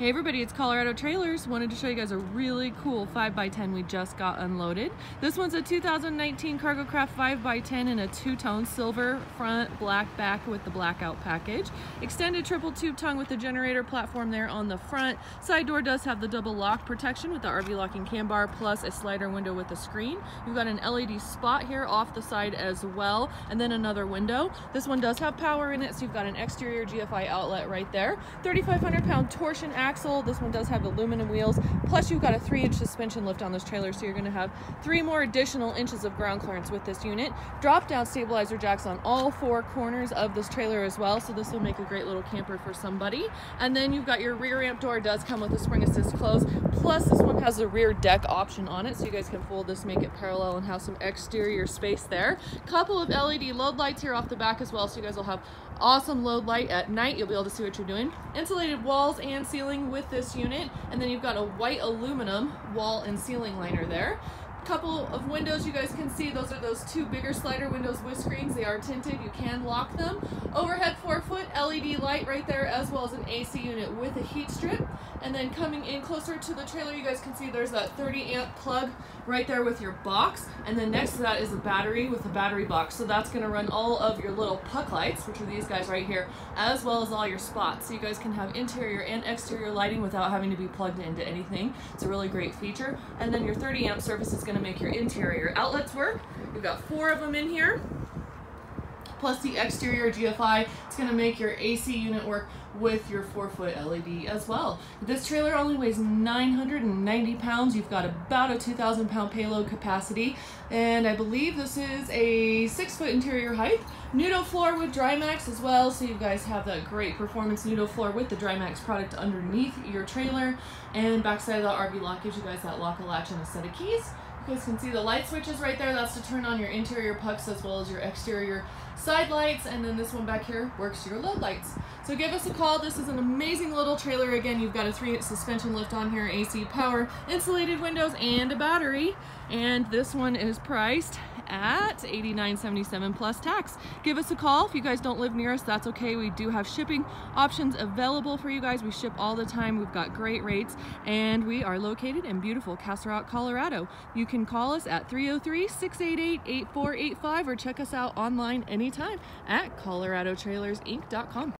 Hey everybody, it's Colorado Trailers. Wanted to show you guys a really cool 5x10 we just got unloaded. This one's a 2019 Cargo Craft 5x10 in a two-tone silver front, black back with the blackout package. Extended triple tube tongue with the generator platform there on the front. Side door does have the double lock protection with the RV locking cam bar plus a slider window with a screen. You've got an LED spot here off the side as well and then another window. This one does have power in it so you've got an exterior GFI outlet right there. 3,500 pound torsion axle axle. This one does have aluminum wheels. Plus you've got a three inch suspension lift on this trailer. So you're gonna have three more additional inches of ground clearance with this unit. Drop down stabilizer jacks on all four corners of this trailer as well. So this will make a great little camper for somebody. And then you've got your rear ramp door does come with a spring assist close. Plus this one has a rear deck option on it. So you guys can fold this, make it parallel and have some exterior space there. Couple of LED load lights here off the back as well. So you guys will have awesome load light at night. You'll be able to see what you're doing. Insulated walls and ceiling with this unit. And then you've got a white aluminum wall and ceiling liner there A couple of windows you guys can see those are those two bigger slider windows with screens they are tinted you can lock them overhead led light right there as well as an ac unit with a heat strip. And then coming in closer to the trailer you guys can see there's that 30 amp plug right there with your box. And then next to that is a battery with a battery box. So that's going to run all of your little puck lights which are these guys right here as well as all your spots. So you guys can have interior and exterior lighting without having to be plugged into anything. It's a really great feature. And then your 30 amp service is going to make your interior outlets work. You've got four of them in here plus the exterior GFI. It's going to make your AC unit work with your 4-foot LED as well. This trailer only weighs 990 pounds. You've got about a 2,000 pound payload capacity and I believe this is a 6-foot interior height. Nudo floor with Drymax as well, so you guys have that great performance Nudo floor with the Drymax product underneath your trailer. And backside of the RV lock gives you guys that lock-a-latch and a set of keys. You guys can see the light switches right there. That's to turn on your interior pucks as well as your exterior side lights. And then this one back here works your load lights. So give us a call. This is an amazing little trailer. Again, you've got a three suspension lift on here, AC power, insulated windows, and a battery. And this one is priced at $89.77 plus tax. Give us a call. If you guys don't live near us, that's okay. We do have shipping options available for you guys. We ship all the time. We've got great rates and we are located in beautiful Castle Rock, Colorado. You can call us at 303-688-8485 or check us out online anytime at coloradotrailersinc.com.